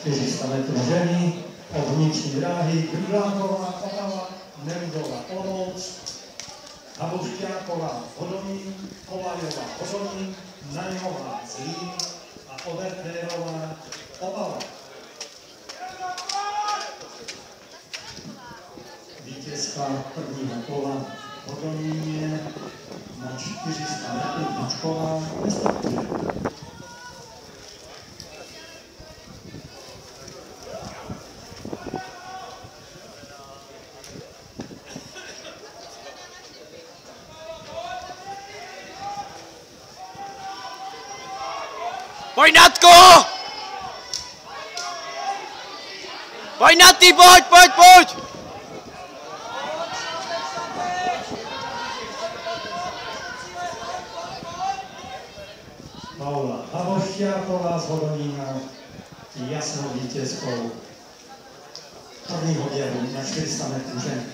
400 metrů ženy, od vnitřní dráhy Grýláková, Otava, Nerudová, Olomouc, Habušťáková, Hodonín, Kolajová, Hodonín, Najmová, Zlín a Overtérová, Opava. Vítězka prvního kola v Hodoníně na 400 metrů Mačková, Vestartuje. Pojď Natko! Pojď pojď, pojď! Paula Havošťáková z Hodonína jasnou vítězkou prvního běhu na 400 metrů žen.